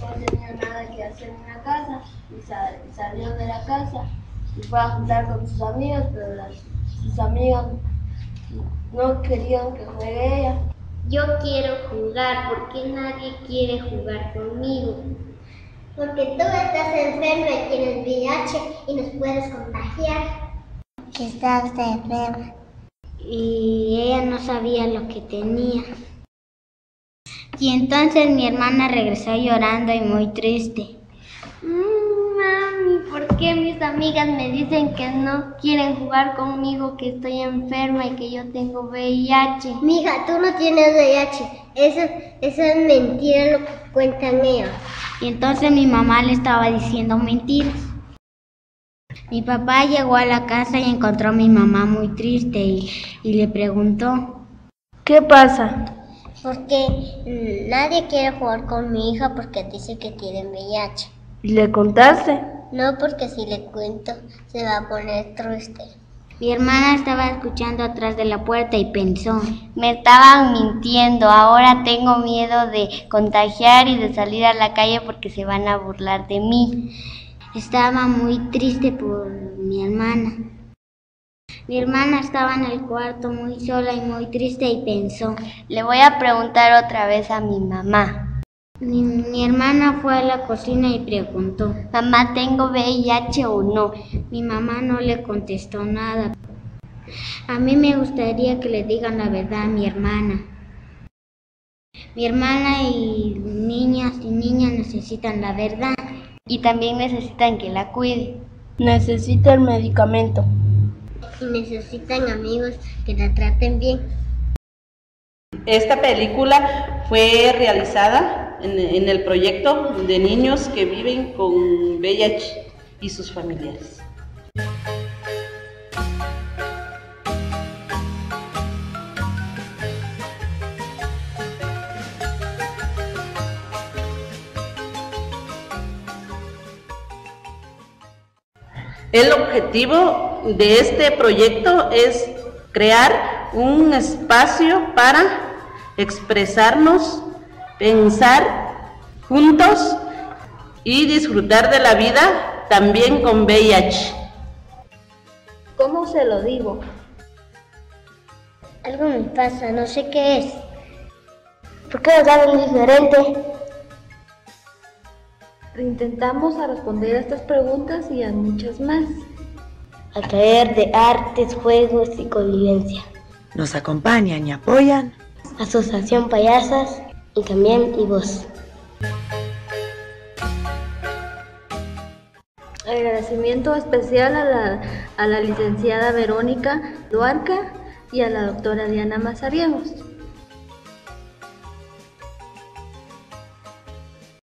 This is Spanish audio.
no tenía nada que hacer en la casa y, sal- y salió de la casa y fue a juntar con sus amigos, pero las- sus amigos no querían que juegue ella. Yo quiero jugar, ¿por qué nadie quiere jugar conmigo? Porque tú estás enferma y tienes VIH y nos puedes contagiar. Que estás enferma. Y ella no sabía lo que tenía. Y entonces mi hermana regresó llorando y muy triste. "Mm, mami, ¿por qué mis amigas me dicen que no quieren jugar conmigo, que estoy enferma y que yo tengo VIH? Mija, tú no tienes VIH. Eso, eso es mentira lo que cuentan ellos. Y entonces mi mamá le estaba diciendo mentiras. Mi papá llegó a la casa y encontró a mi mamá muy triste y, y le preguntó, ¿Qué pasa? Porque nadie quiere jugar con mi hija porque dice que tiene VIH. ¿Y le contaste? No porque si le cuento se va a poner triste. Mi hermana estaba escuchando atrás de la puerta y pensó, me estaban mintiendo, ahora tengo miedo de contagiar y de salir a la calle porque se van a burlar de mí. Estaba muy triste por mi hermana. Mi hermana estaba en el cuarto muy sola y muy triste y pensó, le voy a preguntar otra vez a mi mamá. Mi, mi hermana fue a la cocina y preguntó, mamá, ¿tengo VIH o no? Mi mamá no le contestó nada. A mí me gustaría que le digan la verdad a mi hermana. Mi hermana y niñas y niñas necesitan la verdad y también necesitan que la cuide. Necesita el medicamento. Necesitan amigos que la traten bien. Esta película fue realizada en, en el proyecto de niños que viven con VIH y sus familiares. El objetivo de este proyecto es crear un espacio para expresarnos, pensar juntos y disfrutar de la vida también con VIH. ¿Cómo se lo digo? Algo me pasa, no sé qué es. ¿Por qué nos hablan diferente? Intentamos a responder a estas preguntas y a muchas más. A través de artes, juegos y convivencia. Nos acompañan y apoyan Asociación Payasas y también y vos. Agradecimiento especial a la, a la licenciada Verónica Duarca y a la doctora Diana Mazariegos.